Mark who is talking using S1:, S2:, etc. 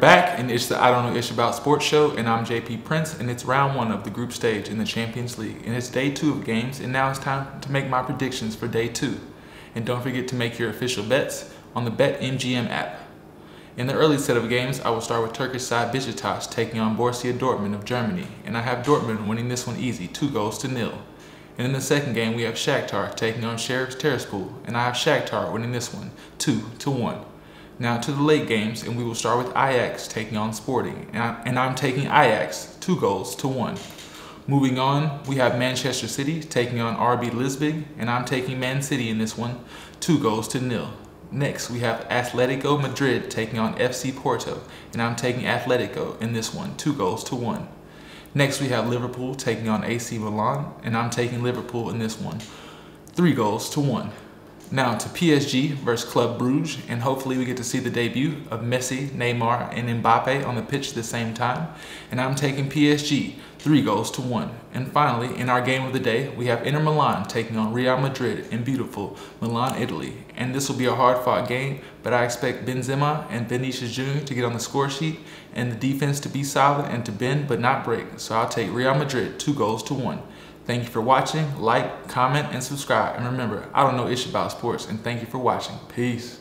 S1: back, and it's the I Don't Know Ish About Sports show, and I'm JP Prince, and it's round one of the group stage in the Champions League, and it's day two of games, and now it's time to make my predictions for day two. And don't forget to make your official bets on the BetMGM app. In the early set of games, I will start with Turkish side Besiktas taking on Borussia Dortmund of Germany, and I have Dortmund winning this one easy, two goals to nil. And in the second game, we have Shakhtar taking on Sheriff Tiraspol, and I have Shakhtar winning this one, two to one. Now to the late games, and we will start with Ajax taking on Sporting, and, I'm taking Ajax two goals to one. Moving on, we have Manchester City taking on RB Leipzig, and I'm taking Man City in this one, two goals to nil. Next, we have Atletico Madrid taking on FC Porto, and I'm taking Atletico in this one, two goals to one. Next, we have Liverpool taking on AC Milan, and I'm taking Liverpool in this one, three goals to one. Now to PSG versus Club Bruges, and hopefully we get to see the debut of Messi, Neymar, and Mbappe on the pitch at the same time. And I'm taking PSG, three goals to one. And finally, in our game of the day, we have Inter Milan taking on Real Madrid in beautiful Milan, Italy. And this will be a hard-fought game, but I expect Benzema and Vinicius Jr. to get on the score sheet, and the defense to be solid and to bend but not break. So I'll take Real Madrid, two goals to one. Thank you for watching. Like, comment, and subscribe. And remember, I don't know ish about sports. And thank you for watching. Peace.